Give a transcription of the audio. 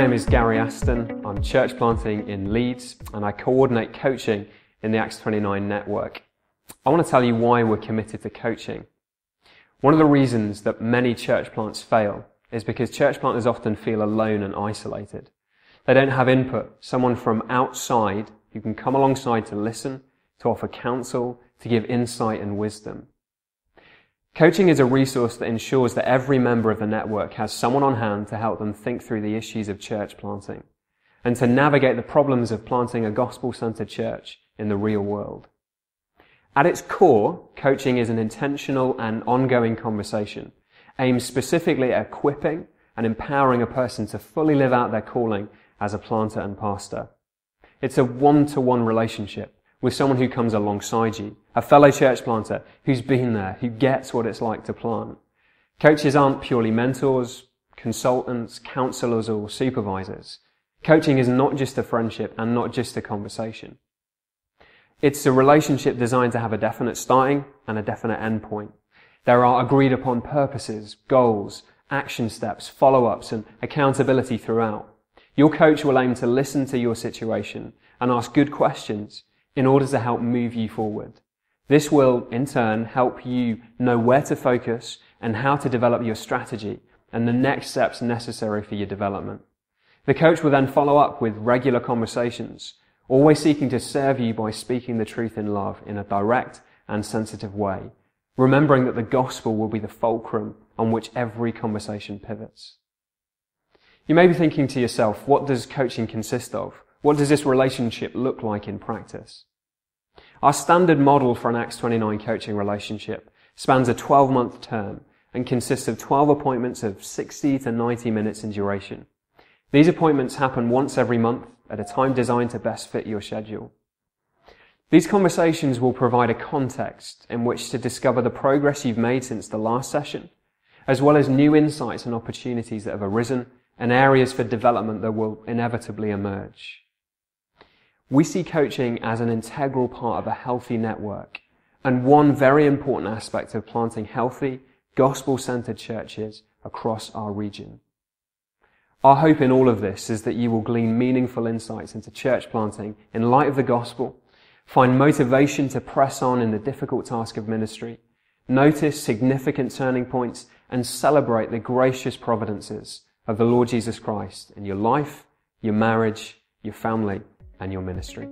name is Gary Aston. I'm church planting in Leeds and I coordinate coaching in the Acts 29 network. I want to tell you why we're committed to coaching. One of the reasons that many church plants fail is because church planters often feel alone and isolated. They don't have input, someone from outside who can come alongside to listen, to offer counsel, to give insight and wisdom. Coaching is a resource that ensures that every member of the network has someone on hand to help them think through the issues of church planting and to navigate the problems of planting a gospel-centered church in the real world. At its core, coaching is an intentional and ongoing conversation aimed specifically at equipping and empowering a person to fully live out their calling as a planter and pastor. It's a one-to-one relationship with someone who comes alongside you, a fellow church planter who's been there, who gets what it's like to plant. Coaches aren't purely mentors, consultants, counselors, or supervisors. Coaching is not just a friendship and not just a conversation. It's a relationship designed to have a definite starting and a definite end point. There are agreed upon purposes, goals, action steps, follow-ups, and accountability throughout. Your coach will aim to listen to your situation and ask good questions in order to help move you forward. This will, in turn, help you know where to focus and how to develop your strategy and the next steps necessary for your development. The coach will then follow up with regular conversations, always seeking to serve you by speaking the truth in love in a direct and sensitive way, remembering that the gospel will be the fulcrum on which every conversation pivots. You may be thinking to yourself, what does coaching consist of? What does this relationship look like in practice? Our standard model for an Acts 29 coaching relationship spans a 12 month term and consists of 12 appointments of 60 to 90 minutes in duration. These appointments happen once every month at a time designed to best fit your schedule. These conversations will provide a context in which to discover the progress you've made since the last session, as well as new insights and opportunities that have arisen and areas for development that will inevitably emerge. We see coaching as an integral part of a healthy network and one very important aspect of planting healthy, gospel-centered churches across our region. Our hope in all of this is that you will glean meaningful insights into church planting in light of the gospel, find motivation to press on in the difficult task of ministry, notice significant turning points, and celebrate the gracious providences of the Lord Jesus Christ in your life, your marriage, your family, and your ministry.